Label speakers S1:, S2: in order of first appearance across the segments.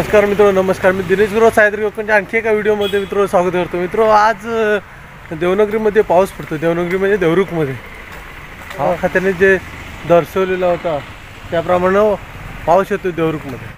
S1: नमस्कार मित्र नमस्कार. मी दिनेश गुरु सायद्री कोकणच्या आणखी एका व्हिडिओमध्ये मित्र स्वागत करतो. मित्र आज देवनगरीमध्ये पाऊस पडतो. देवनगरी म्हणजे देवरुखमध्ये. हा खात्याने जे दर्शवलेला होता त्याप्रमाणे पाऊस येतो देवरुखमध्ये.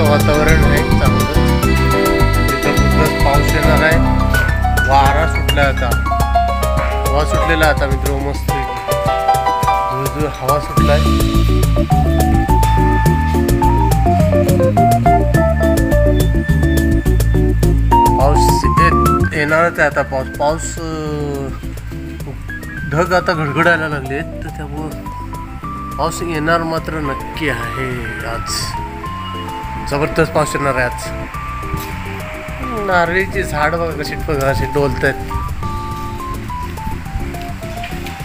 S1: पावसाचं वातावरण आहे चांगलं. तिथं पाऊस येणार आहे. वारा सुटला आता. हवा सुटलेला आता मित्र मस्त जुळजुळ हवा सुटलाय. पाऊस येत येणारच आहे आता पाऊस. पाऊस ढग आता घडघडायला लागलेत तर त्यामुळं पाऊस येणार मात्र नक्की आहे आज. जबरदस्त पाऊस येणार आहे आज. नारळीची झाड बघा कशी बघा डोलत आहेत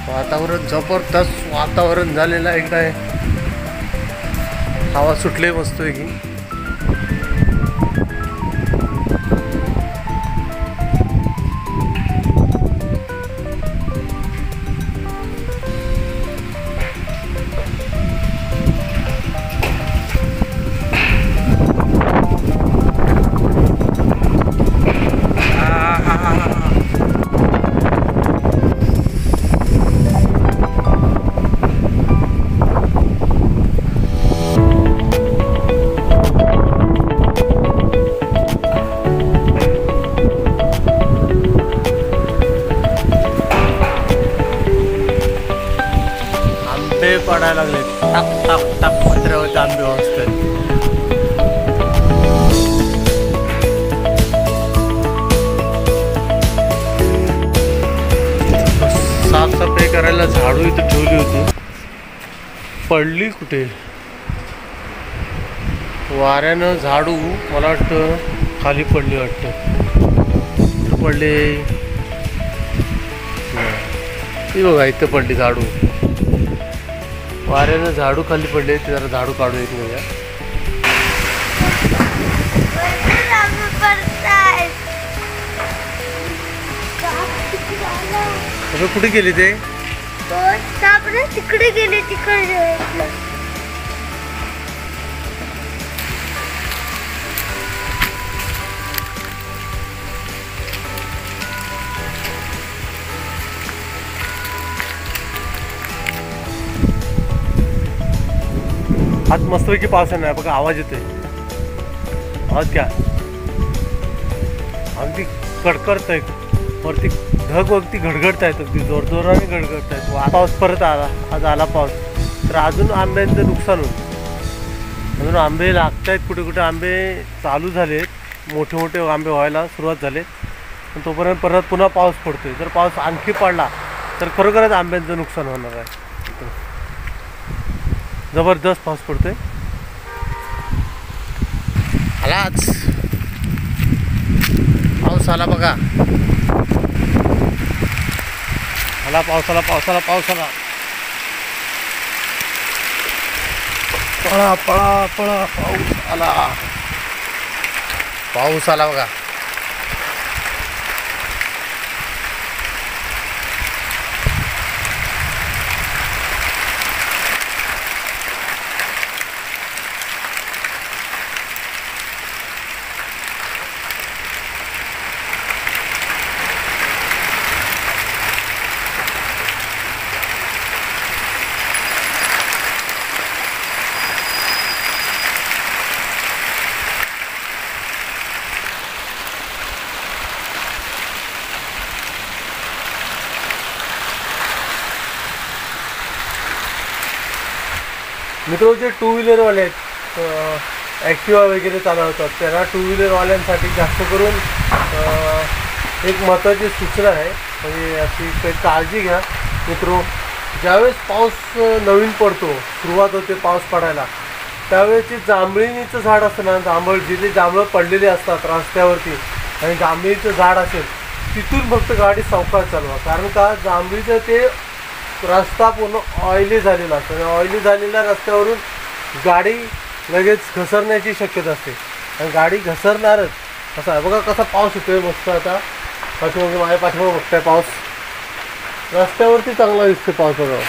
S1: वातावरण जबरदस्त वातावरण झालेलं आहे. काय हवा सुटले मस्त की करायला लागले. टाप टाप टाप पत्र्यावर आंबे वाजतात साफसफाई करायला झाडू इथं ठेवली होती. पडली कुठे? वाऱ्यानं झाडू मला वाटतं खाली पडली वाटतं. पडले. ती बघा इथं पडली झाडू. वाऱ्यानं झाडू खाली पडले ते जरा झाडू काढू येत नाही अगं कुठे गेली ते?
S2: तिकडे गेले तिकडे.
S1: आज मस्तपैकी पाऊस आहे बघा आवाज येतोय. आवाज घ्या. अगदी कडकडत आहे वरती ढग वरती घडघडत आहेत अगदी जोरजोराने घडघडत आहेत पाऊस परत आला. आज आला पाऊस. तर अजून आंब्यांचं नुकसान होईल. अजून आंबे लागत आहेत कुठे कुठे आंबे चालू झालेत. मोठे मोठे आंबे व्हायला सुरुवात झाले. पण तोपर्यंत परत पुन्हा पाऊस पडतोय. जर पाऊस आणखी पडला तर खरोखरच आंब्यांचं नुकसान होणार आहे. जबरदस्त पाऊस पडतोय. आलाच. पाऊस आला बघा. आला आला पाऊस आला. पळा पळा पळा पाऊस आला. पाऊस आला बघा. मित्र जे टू व्हीलरवाले आहेत. ॲक्टिवा वगैरे चालवतात. त्यांना टू व्हीलरवाल्यांसाठी जास्त करून एक महत्त्वाची सूचना आहे. म्हणजे अशी काही काळजी घ्या मित्रो. ज्यावेळेस पाऊस नवीन पडतो सुरुवात होते पाऊस पडायला त्यावेळेस जे जांभळीचं झाड असतं ना जांभळ जिथे जांभळं पडलेली असतात रस्त्यावरती आणि जांभळीचं झाड असेल तिथून फक्त गाडी सावकाश चालवा. कारण का? जांभळीचं ते रस्ता पूर्ण ऑइली झालेला असतो. आणि ऑइली झालेल्या रस्त्यावरून गाडी लगेच घसरण्याची शक्यता असते. आणि गाडी घसरणारच. असं आहे. बघा कसा पाऊस येतोय मस्त आता. पाठीमागे माझ्या पाठीमागे बघताय पाऊस. रस्त्यावरती चांगला दिसतो पाऊस बघा.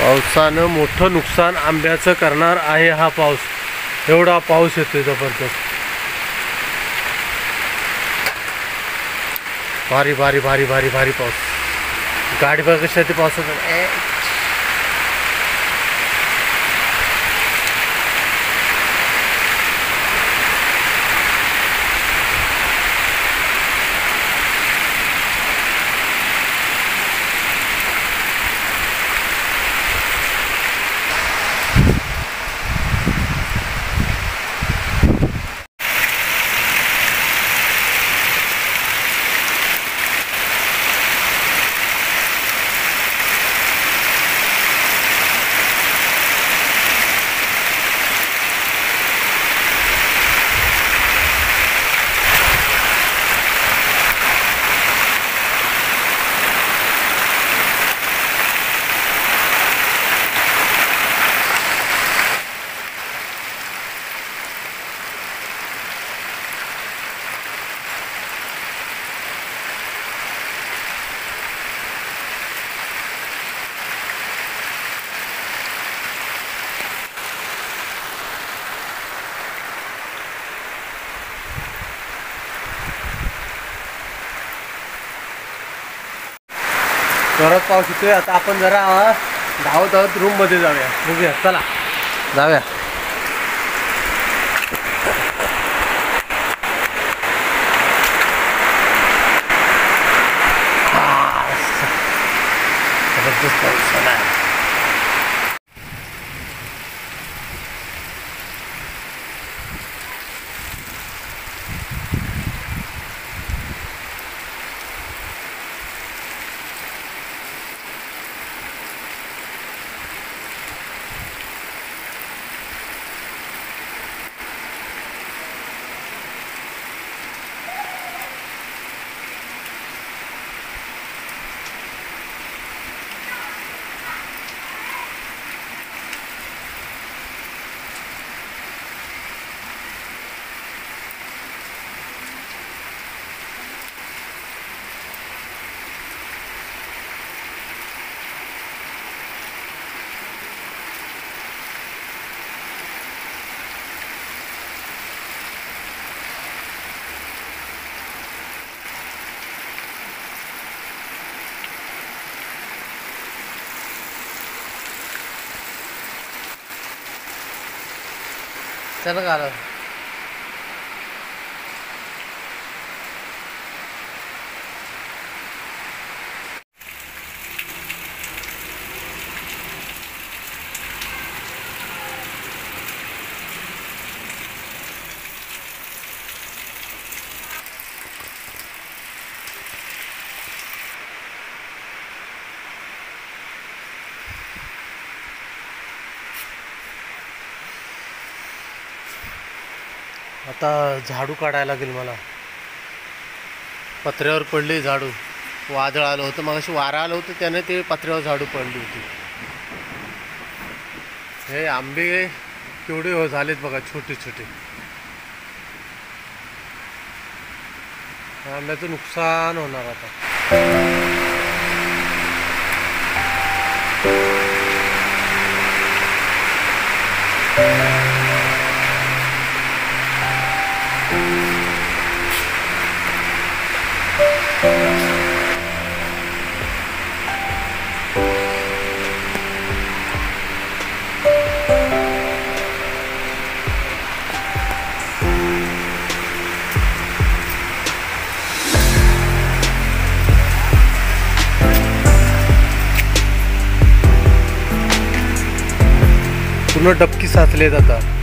S1: पावसानं मोठं नुकसान आंब्याचं करणार आहे हा पाऊस. एवढा पाऊस येतोय जबरदस्त. भारी भारी भारी भारी भारी पाऊस. गाडी बघा कशी आहे ती पावसात जोरात पाऊस येतोय. आता आपण जरा धावत धावत रूममध्ये जाऊया. बघूया चला. जाऊया. चला का आलं आता झाडू काढायला लागेल मला. पत्र्यावर पडले झाडू. वादळ आलं होतं मग अशी वारा आलं होतं त्याने ते पत्र्यावर झाडू पडली होती. हे आंबे केवढे हो झालेत बघा छोटे छोटे आंब्याचं नुकसान होणार आता. पूर्ण डबकी साचले जातात